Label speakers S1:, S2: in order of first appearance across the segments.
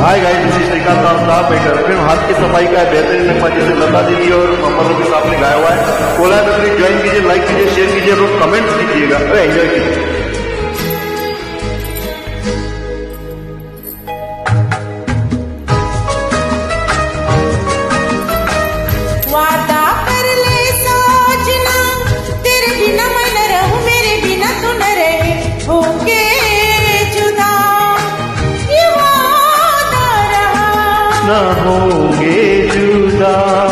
S1: Hi guys this is Srikanth साहब एक film, हाथ की सफ़ाई का बेहतरीन नगमा जिसे लता दीदी और मोहम्मद रफी साहब ने गाया हुआ है। कोला नगरी ज्वाइन कीजिए लाइक कीजिए शेयर कीजिए और कमेंट्स कीजिएगा अरे एंजॉय कीजिए।
S2: वादा न
S1: होंगे जुदा।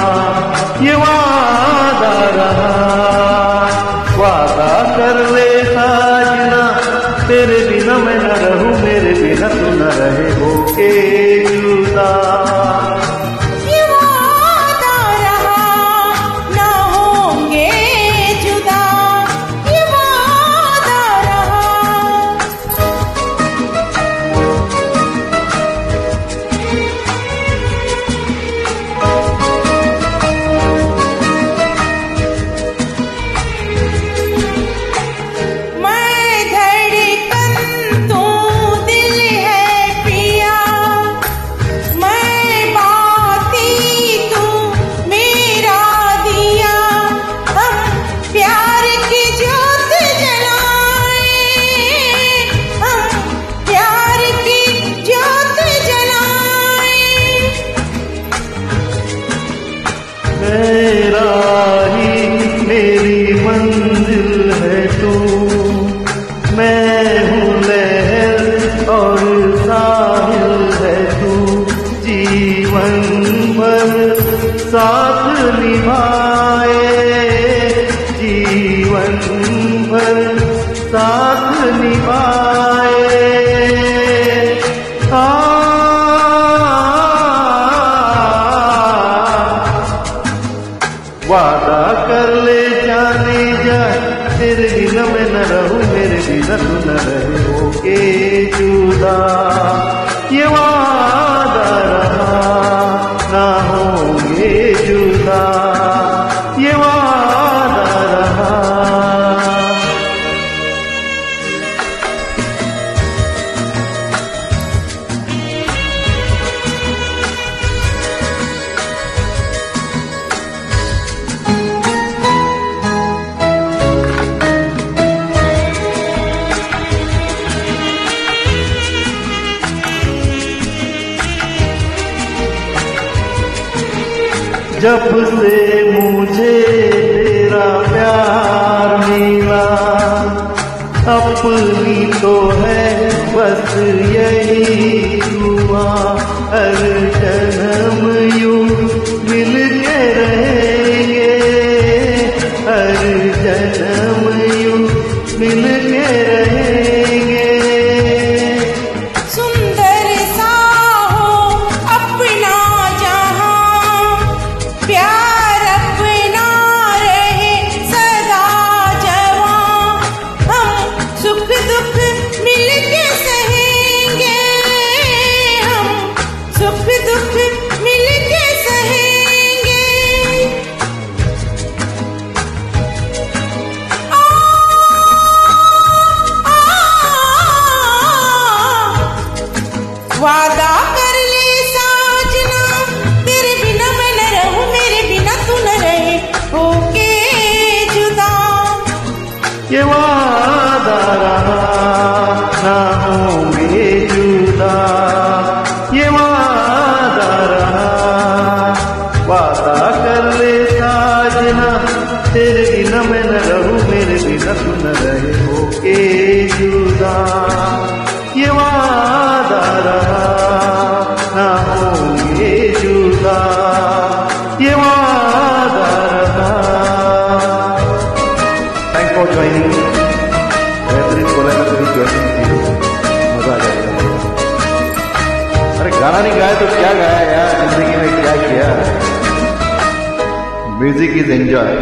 S1: जीवन भर साथ निभाए। आ वादा कर ले जाने जा तेरे बिना मैं न रहूँ, मेरे बिना न रहे होके जुदा। ये वादा रहा। जब से मुझे तेरा प्यार मिला, अपनी तो है बस यही दुआ हर जन्म यूँ मिल के
S2: तेरे बिना मैं न रहूँ, मेरे बिना तू न रहे
S1: हो। के जुदा, ये वादा रहा ना होंगे जुदा। ये वादा रहा। थैंक फॉर ज्वाइनिंग बेहतरीन बोला है कभी ज्वाइनिंग की मज़ा आ जाएगा अरे गाना नहीं गाया तो क्या गाया यार? ज़िंदगी में क्या किया? Music is enjoy